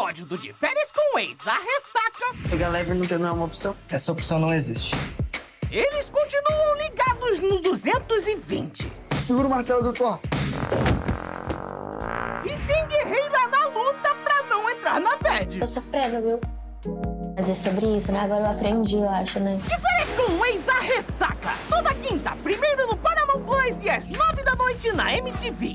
episódio do De Férias com Ex, a ressaca... Pegar leve não tem nenhuma é opção? Essa opção não existe. Eles continuam ligados no 220. Segura o martelo, doutor. E tem guerreira na luta pra não entrar na bad. Tô sofrendo, viu? Mas é sobre isso, né? Agora eu aprendi, eu acho, né? De Férias com Ex, a ressaca. Toda quinta, primeiro no Paramount Plus e às nove da noite na MTV.